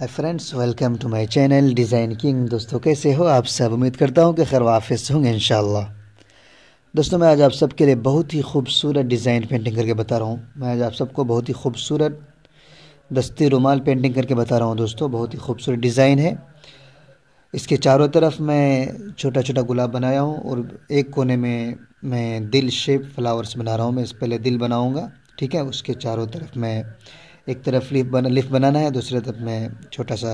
Hi friends welcome to my channel design king दोस्तों, कैसे हो? आप सब उम्मीद करता हूँ कि खैर वाफिस होंगे इन दोस्तों, मैं आज आप सबके लिए बहुत ही खूबसूरत डिज़ाइन पेंटिंग करके बता रहा हूँ। मैं आज आप सबको बहुत ही खूबसूरत दस्ती रुमाल पेंटिंग करके बता रहा हूँ, दोस्तों। बहुत ही खूबसूरत डिज़ाइन है। इसके चारों तरफ़ मैं छोटा छोटा गुलाब बनाया हूँ और एक कोने में मैं दिल शेप फ्लावर्स बना रहा हूँ। मैं इस पहले दिल बनाऊँगा, ठीक है? उसके चारों तरफ़ मैं एक तरफ़ लिफ बना लिफ बनाना है, दूसरी तरफ़ मैं छोटा सा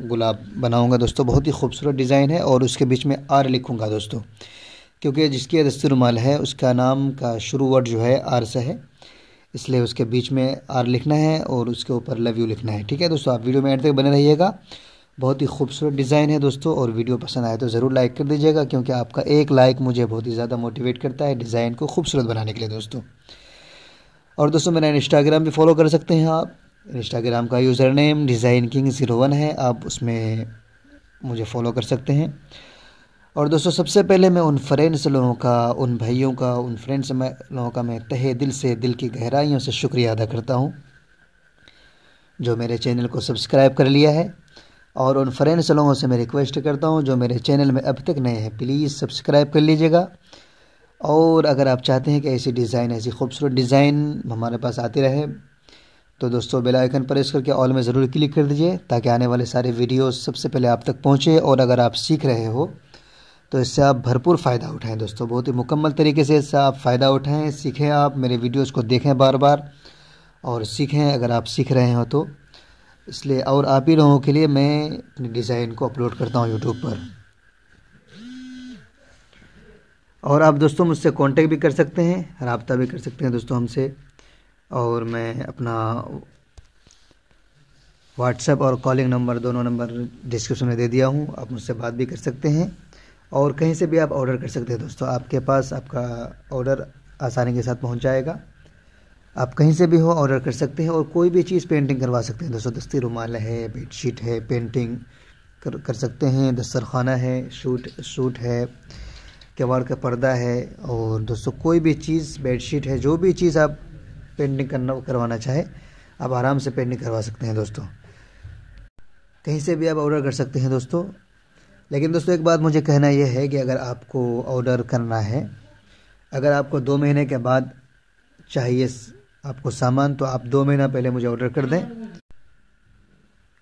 गुलाब बनाऊँगा दोस्तों। बहुत ही खूबसूरत डिज़ाइन है और उसके बीच में आर लिखूँगा दोस्तों। क्योंकि जिसकी दस्ती रुमाल है, उसका नाम का शुरू वर्ड जो है, आर से है। इसलिए उसके बीच में आर लिखना है और उसके ऊपर लव यू लिखना है। ठीक है दोस्तों, आप वीडियो में एंड तक बने रहिएगा। बहुत ही खूबसूरत डिज़ाइन है दोस्तों और वीडियो पसंद आए तो ज़रूर लाइक कर दीजिएगा, क्योंकि आपका एक लाइक मुझे बहुत ही ज़्यादा मोटिवेट करता है डिज़ाइन को खूबसूरत बनाने के लिए दोस्तों। और दोस्तों, मेरा इंस्टाग्राम भी फॉलो कर सकते हैं आप। इंस्टाग्राम का user name design king zero one है। आप उसमें मुझे फॉलो कर सकते हैं। और दोस्तों, सबसे पहले मैं उन फ्रेंड्स लोगों का, उन भाइयों का, उन फ्रेंड्स लोगों का मैं तहे दिल से दिल की गहराइयों से शुक्रिया अदा करता हूँ, जो मेरे चैनल को सब्सक्राइब कर लिया है। और उन फ्रेंड्स लोगों से मैं रिक्वेस्ट करता हूँ, जो मेरे चैनल में अब तक नए हैं प्लीज़ सब्सक्राइब कर लीजिएगा। और अगर आप चाहते हैं कि ऐसी डिज़ाइन, ऐसी खूबसूरत डिज़ाइन हमारे पास आती रहे तो दोस्तों बेल आइकन प्रेस करके ऑल में ज़रूर क्लिक कर दीजिए, ताकि आने वाले सारे वीडियोस सबसे पहले आप तक पहुँचे और अगर आप सीख रहे हो तो इससे आप भरपूर फ़ायदा उठाएँ। दोस्तों, बहुत ही मुकम्मल तरीके से इससे आप फ़ायदा उठाएँ, सीखें आप, मेरे वीडियोस को देखें बार बार और सीखें अगर आप सीख रहे हो तो। इसलिए और आप ही लोगों के लिए मैं अपनी डिज़ाइन को अपलोड करता हूँ यूट्यूब पर। और आप दोस्तों मुझसे कांटेक्ट भी कर सकते हैं, रबता भी कर सकते हैं दोस्तों हमसे। और मैं अपना व्हाट्सएप और कॉलिंग नंबर दोनों नंबर डिस्क्रिप्शन में दे दिया हूँ, आप मुझसे बात भी कर सकते हैं। और कहीं से भी आप ऑर्डर कर सकते हैं दोस्तों, आपके पास आपका ऑर्डर आसानी के साथ पहुँच जाएगा। आप कहीं से भी हो ऑर्डर कर सकते हैं और कोई भी चीज़ पेंटिंग करवा सकते हैं दोस्तों, दस्ती रुमाल है बेडशीट है पेंटिंग कर कर सकते हैं, दस्तरखाना है शूट सूट है। केवाड़ का पर्दा है और दोस्तों, कोई भी चीज़, बेडशीट है, जो भी चीज़ आप पेंटिंग करना, करवाना चाहे, आप आराम से पेंटिंग करवा सकते हैं दोस्तों। कहीं से भी आप ऑर्डर कर सकते हैं दोस्तों। लेकिन दोस्तों, एक बात मुझे कहना यह है कि अगर आपको ऑर्डर करना है, अगर आपको दो महीने के बाद चाहिए आपको सामान तो आप दो महीना पहले मुझे ऑर्डर कर दें,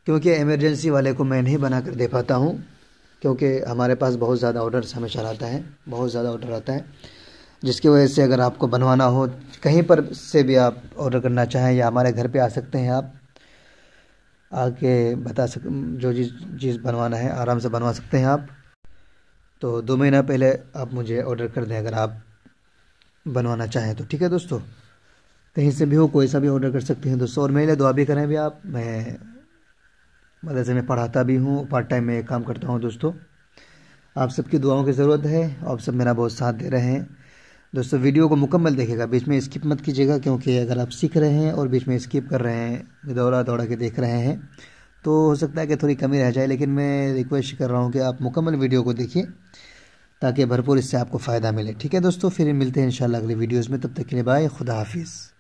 क्योंकि इमरजेंसी वाले को मैं नहीं बना कर दे पाता हूँ। क्योंकि हमारे पास बहुत ज़्यादा ऑर्डर हमेशा आता है, बहुत ज़्यादा ऑर्डर आता है, जिसकी वजह से अगर आपको बनवाना हो, कहीं पर से भी आप ऑर्डर करना चाहें या हमारे घर पे आ सकते हैं आप, आके बता सक, जो चीज़ चीज़ बनवाना है, आराम से बनवा सकते हैं आप। तो दो महीना पहले आप मुझे ऑर्डर कर दें अगर आप बनवाना चाहें तो ठीक है दोस्तों? कहीं से भी हो, कोई सा भी ऑर्डर कर सकते हैं दोस्तों, और मेरे लिए दुआ भी करें भी आप, मैं मदरसे में पढ़ाता भी हूँ पार्ट टाइम में काम करता हूँ दोस्तों। आप सबकी दुआओं की ज़रूरत है आप सब मेरा बहुत साथ दे रहे हैं। दोस्तों वीडियो को मुकम्मल देखेगा बीच में स्किप मत कीजिएगा क्योंकि अगर आप सीख रहे हैं और बीच में स्किप कर रहे हैं, दौड़ा दौड़ा के देख रहे हैं तो हो सकता है कि थोड़ी कमी रह जाए, लेकिन मैं रिक्वेस्ट कर रहा हूँ कि आप मुकम्मल वीडियो को देखिए, ताकि भरपूर इससे आपको फ़ायदा मिले। ठीक है दोस्तों, फिर मिलते हैं इंशाल्लाह अगली वीडियोज़ में, तब तक के लिए बाय, खुदा हाफिज़।